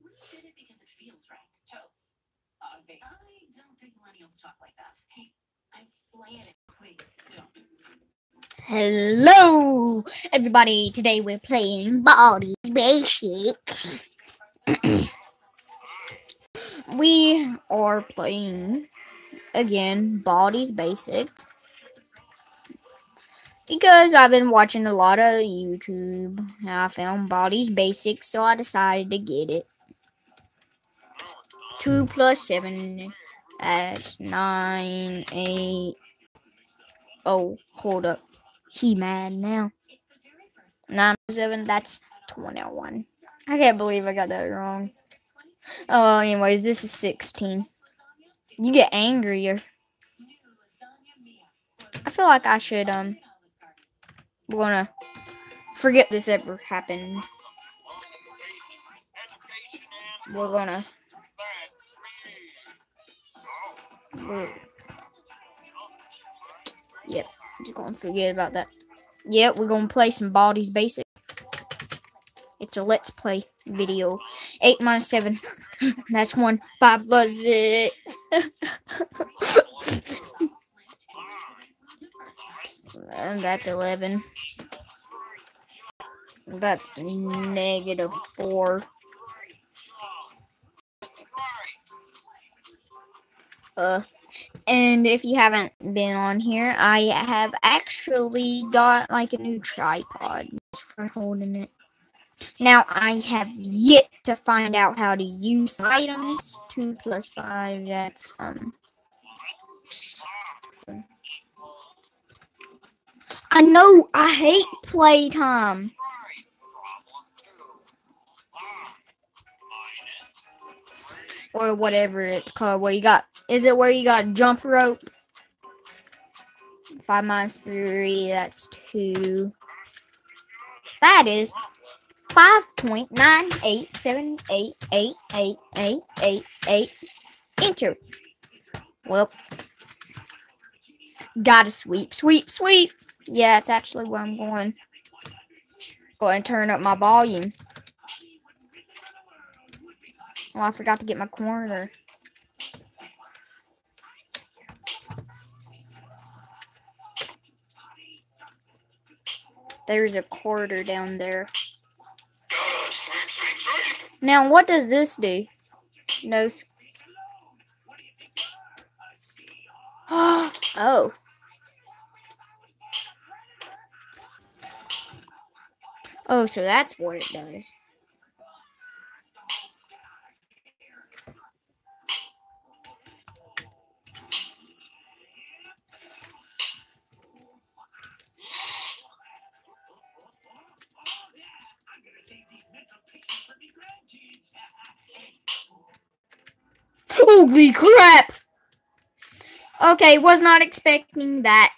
We did it because it feels right. Totes. Uh, I don't think millennials talk like that. Hey, I'm slaying it. Please don't. Hello, everybody. Today we're playing Baldi Basic. we are playing again Baldi's Basic because I've been watching a lot of YouTube. I found Baldi's Basic, so I decided to get it. Two plus seven. That's nine, eight. Oh, hold up. He mad now. Nine plus seven. That's twenty-one. I can't believe I got that wrong. Oh, anyways, this is sixteen. You get angrier. I feel like I should um we're gonna forget this ever happened. We're gonna we're, Yep, just gonna forget about that. Yep, we're gonna play some Baldi's Basic. It's a let's play video. Eight minus seven. That's one. Five plus six. and that's eleven. That's negative four. Uh, and if you haven't been on here, I have actually got like a new tripod for holding it. Now I have yet to find out how to use items. Two plus five. That's um. I know. I hate playtime. Or whatever it's called. Where you got? Is it where you got jump rope? Five minus three. That's two. That is five point nine eight seven eight eight eight eight eight eight. Enter. Well, gotta sweep, sweep, sweep. Yeah, it's actually where I'm going. Go ahead and turn up my volume. Oh, I forgot to get my corner. There's a quarter down there. Now, what does this do? No. oh. Oh, so that's what it does. Holy crap! Okay, was not expecting that.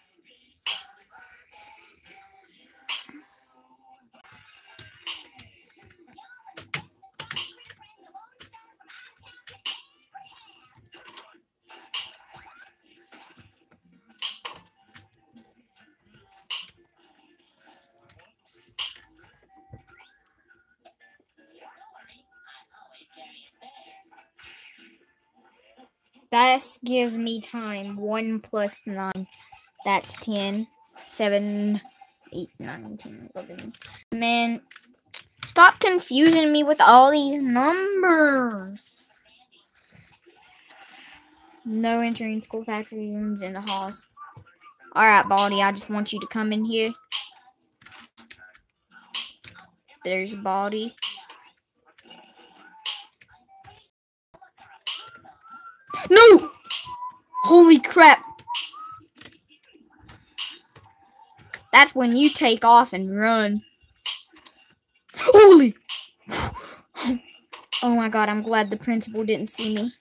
That gives me time. 1 plus 9. That's 10. 7, 8, 9, 10, 11. Man, stop confusing me with all these numbers. No entering school factory rooms in the halls. Alright, Baldi, I just want you to come in here. There's Baldi. No! Holy crap! That's when you take off and run. Holy! Oh my god, I'm glad the principal didn't see me.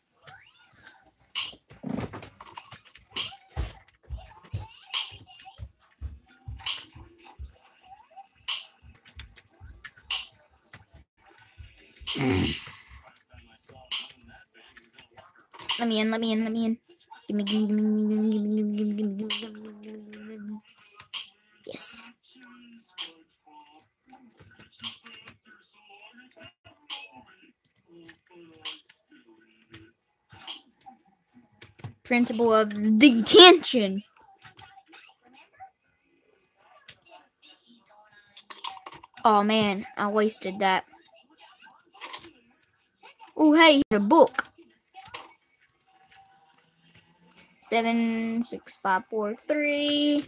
Let me in, let me in, let me in. Give me, give me, give me, give me, give me, give me, give me, give me, give me, give me. Yes. Principle of detention. Oh man, I wasted that. Oh hey, here's a book. Seven, six, five, four, three.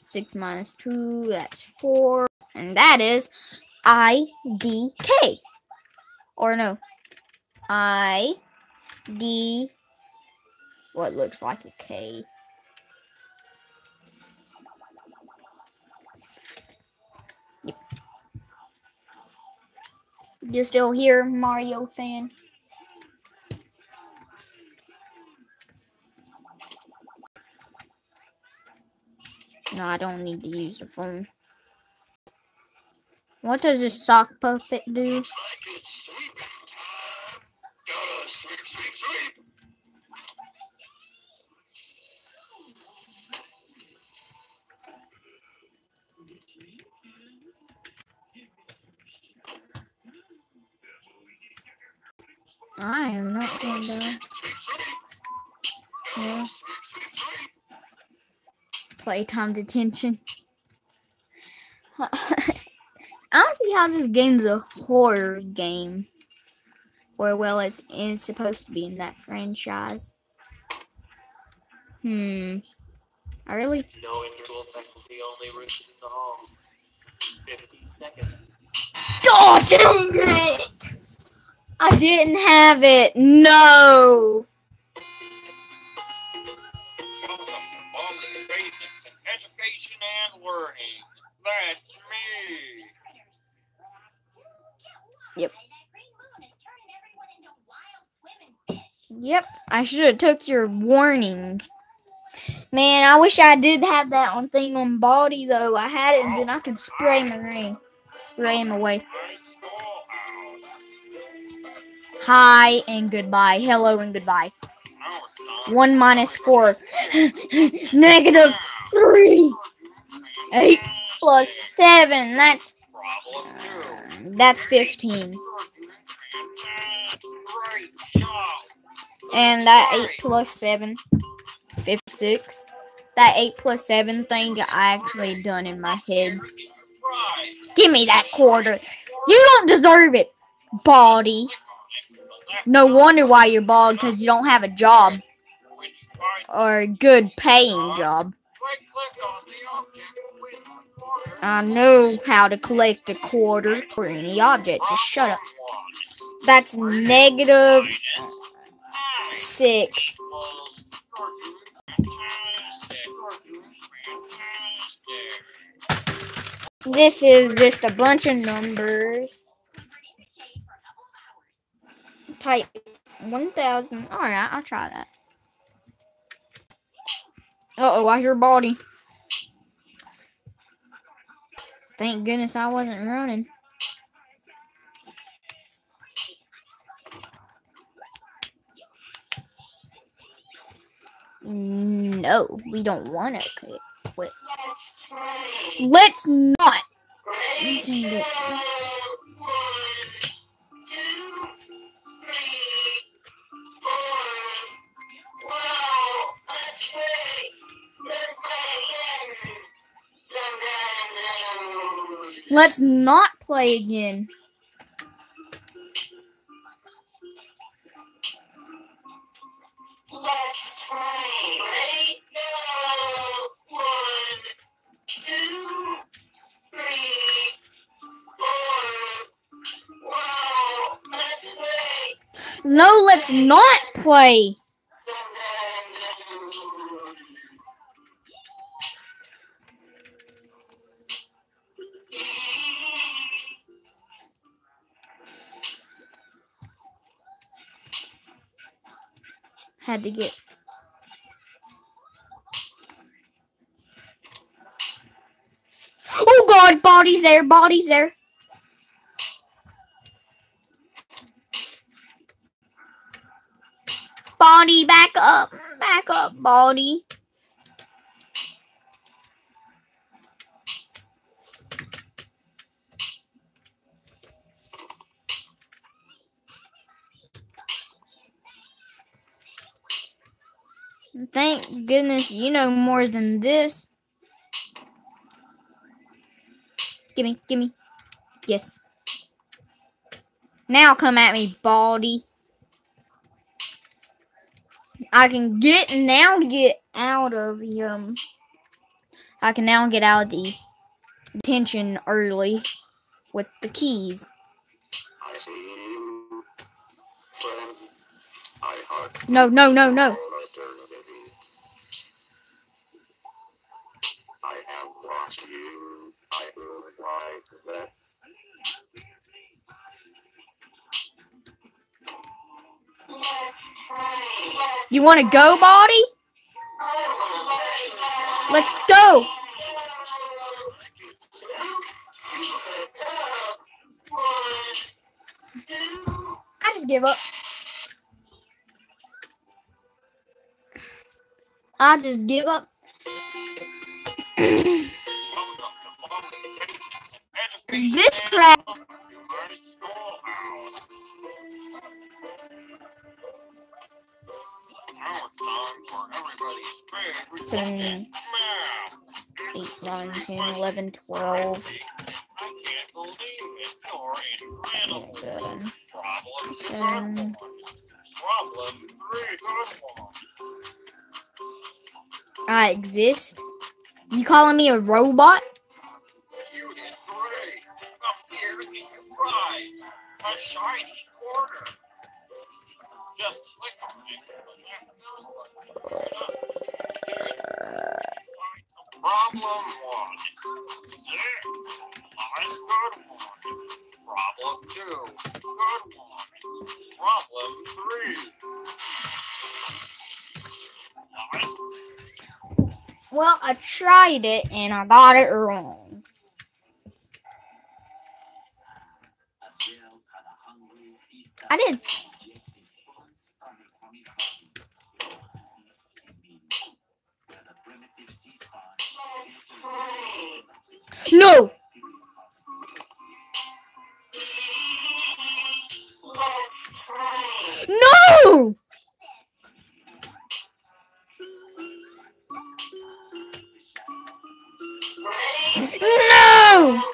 Six minus two, that's four. And that is I D K. Or no. I D what looks like a K. You still here, Mario fan? No, I don't need to use the phone. What does a sock puppet do? I am not going sweep. Yeah. Playtime detention. I don't see how this game's a horror game. Or well, it's it's supposed to be in that franchise. Hmm. I really No interval faculty, only in the hall. 15 seconds. Oh dang it! I didn't have it. No. And Learning. That's me. Yep. Yep, I should have took your warning. Man, I wish I did have that on thing on Baldi though. I had it and then I could spray my ring. Spray him away. Hi and goodbye. Hello and goodbye. One minus four. Negative three. Eight plus seven. That's two. that's fifteen. And that eight plus seven. Fifty-six. That eight plus seven thing I actually done in my head. Give me that quarter. You don't deserve it, Baldi. No wonder why you're bald because you don't have a job or a good paying job. I know how to collect a quarter or any object. Just shut up. That's negative six. This is just a bunch of numbers. Type 1000. Alright, I'll try that. Uh oh, I hear Baldi. Thank goodness I wasn't running. No, we don't want to quit. Let's not. Let's not play again. No, let's not play. Had to get. Oh God! Baldi's there. Baldi's there. Baldi, back up. Back up, Baldi. Thank goodness you know more than this. Gimme, gimme. Yes. Now come at me, Baldi. I can get now get out of um I can now get out of the detention early with the keys. No, no, no, no. You want to go, Baldi? Let's go. I just give up. I just give up. Seven, 8, 9, 10, 11, 12. I exist. You calling me a robot did great. I'm here to get you prize. A shiny quarter. Just click on it. Problem one. Six. Nice good one. Problem two. Good one. Problem three. Well, I tried it and I got it wrong. I did. No!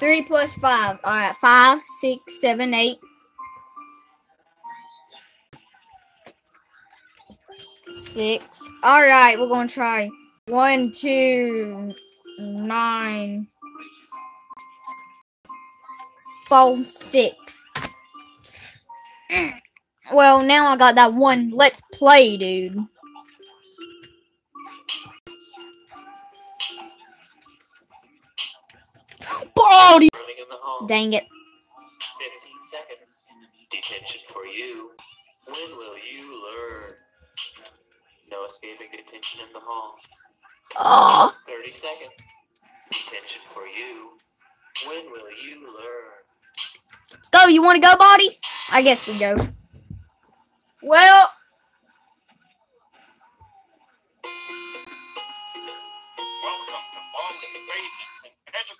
Three plus five. All right, five, six, seven, eight. Six. All right, we're gonna try one, two, nine, four, six. Well, now I got that one. Let's play, dude. Dang it. 15 seconds. Detention for you. When will you learn? No escaping detention in the hall. Oh. 30 seconds. Detention for you. When will you learn? Let's go. You want to go, Baldi? I guess we go. Well,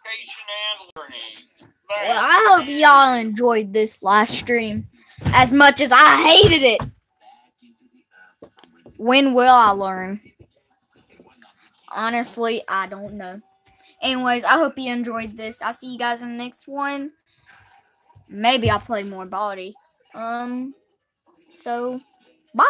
Education and Learning. well, I hope y'all enjoyed this live stream as much as I hated it. When will I learn? Honestly, I don't know. Anyways, I hope you enjoyed this. I'll see you guys in the next one. Maybe I'll play more Baldi. Um, so, bye.